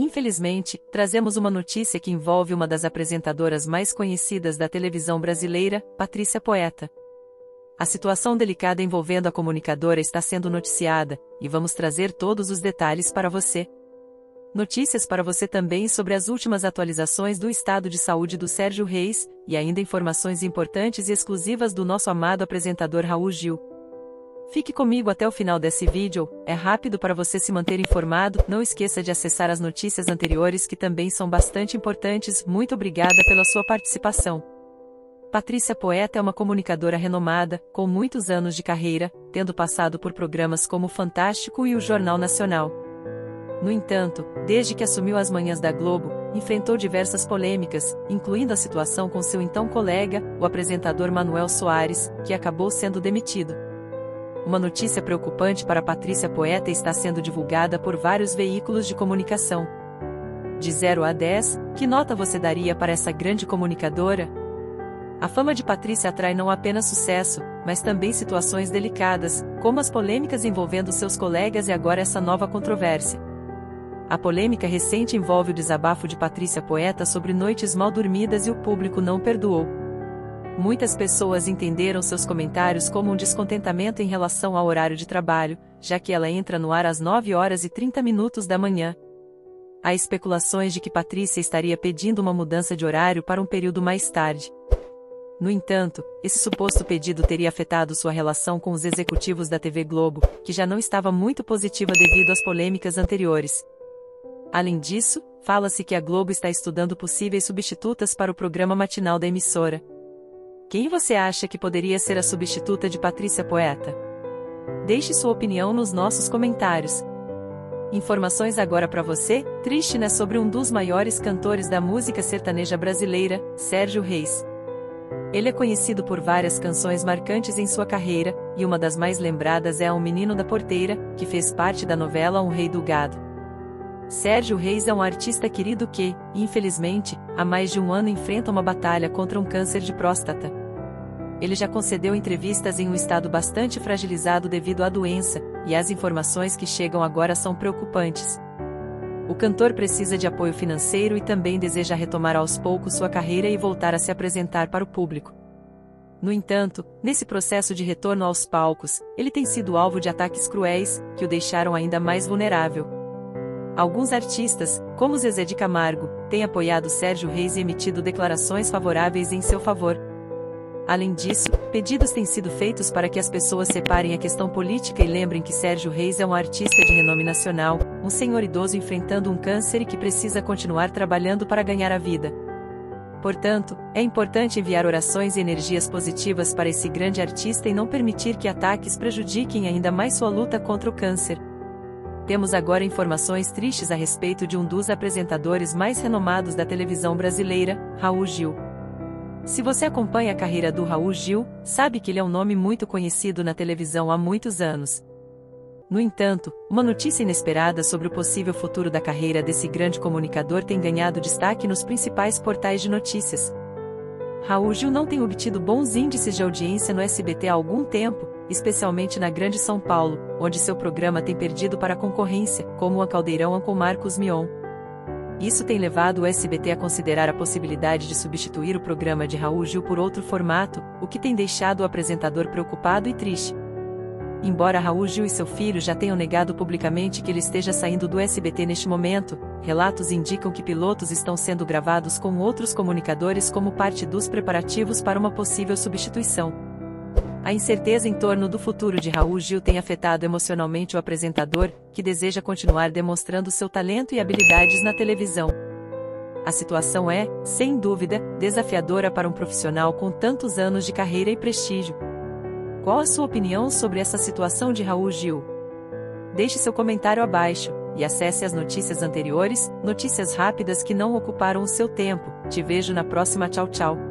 Infelizmente, trazemos uma notícia que envolve uma das apresentadoras mais conhecidas da televisão brasileira, Patrícia Poeta. A situação delicada envolvendo a comunicadora está sendo noticiada, e vamos trazer todos os detalhes para você. Notícias para você também sobre as últimas atualizações do estado de saúde do Sérgio Reis, e ainda informações importantes e exclusivas do nosso amado apresentador Raul Gil. Fique comigo até o final desse vídeo, é rápido para você se manter informado, não esqueça de acessar as notícias anteriores que também são bastante importantes, muito obrigada pela sua participação. Patrícia Poeta é uma comunicadora renomada, com muitos anos de carreira, tendo passado por programas como o Fantástico e o Jornal Nacional. No entanto, desde que assumiu as manhãs da Globo, enfrentou diversas polêmicas, incluindo a situação com seu então colega, o apresentador Manuel Soares, que acabou sendo demitido. Uma notícia preocupante para Patrícia Poeta está sendo divulgada por vários veículos de comunicação. De 0 a 10, que nota você daria para essa grande comunicadora? A fama de Patrícia atrai não apenas sucesso, mas também situações delicadas, como as polêmicas envolvendo seus colegas e agora essa nova controvérsia. A polêmica recente envolve o desabafo de Patrícia Poeta sobre noites mal dormidas e o público não perdoou. Muitas pessoas entenderam seus comentários como um descontentamento em relação ao horário de trabalho, já que ela entra no ar às 9 horas e 30 minutos da manhã. Há especulações de que Patrícia estaria pedindo uma mudança de horário para um período mais tarde. No entanto, esse suposto pedido teria afetado sua relação com os executivos da TV Globo, que já não estava muito positiva devido às polêmicas anteriores. Além disso, fala-se que a Globo está estudando possíveis substitutas para o programa matinal da emissora. Quem você acha que poderia ser a substituta de Patrícia Poeta? Deixe sua opinião nos nossos comentários. Informações agora para você, triste né sobre um dos maiores cantores da música sertaneja brasileira, Sérgio Reis. Ele é conhecido por várias canções marcantes em sua carreira, e uma das mais lembradas é O Menino da Porteira, que fez parte da novela Um Rei do Gado. Sérgio Reis é um artista querido que, infelizmente, há mais de um ano enfrenta uma batalha contra um câncer de próstata. Ele já concedeu entrevistas em um estado bastante fragilizado devido à doença, e as informações que chegam agora são preocupantes. O cantor precisa de apoio financeiro e também deseja retomar aos poucos sua carreira e voltar a se apresentar para o público. No entanto, nesse processo de retorno aos palcos, ele tem sido alvo de ataques cruéis, que o deixaram ainda mais vulnerável. Alguns artistas, como Zezé de Camargo, têm apoiado Sérgio Reis e emitido declarações favoráveis em seu favor. Além disso, pedidos têm sido feitos para que as pessoas separem a questão política e lembrem que Sérgio Reis é um artista de renome nacional, um senhor idoso enfrentando um câncer e que precisa continuar trabalhando para ganhar a vida. Portanto, é importante enviar orações e energias positivas para esse grande artista e não permitir que ataques prejudiquem ainda mais sua luta contra o câncer temos agora informações tristes a respeito de um dos apresentadores mais renomados da televisão brasileira, Raul Gil. Se você acompanha a carreira do Raul Gil, sabe que ele é um nome muito conhecido na televisão há muitos anos. No entanto, uma notícia inesperada sobre o possível futuro da carreira desse grande comunicador tem ganhado destaque nos principais portais de notícias. Raul Gil não tem obtido bons índices de audiência no SBT há algum tempo, especialmente na Grande São Paulo, onde seu programa tem perdido para a concorrência, como o Caldeirão com Marcos Mion. Isso tem levado o SBT a considerar a possibilidade de substituir o programa de Raul Gil por outro formato, o que tem deixado o apresentador preocupado e triste. Embora Raul Gil e seu filho já tenham negado publicamente que ele esteja saindo do SBT neste momento, relatos indicam que pilotos estão sendo gravados com outros comunicadores como parte dos preparativos para uma possível substituição. A incerteza em torno do futuro de Raul Gil tem afetado emocionalmente o apresentador, que deseja continuar demonstrando seu talento e habilidades na televisão. A situação é, sem dúvida, desafiadora para um profissional com tantos anos de carreira e prestígio. Qual a sua opinião sobre essa situação de Raul Gil? Deixe seu comentário abaixo e acesse as notícias anteriores, notícias rápidas que não ocuparam o seu tempo. Te vejo na próxima. Tchau, tchau.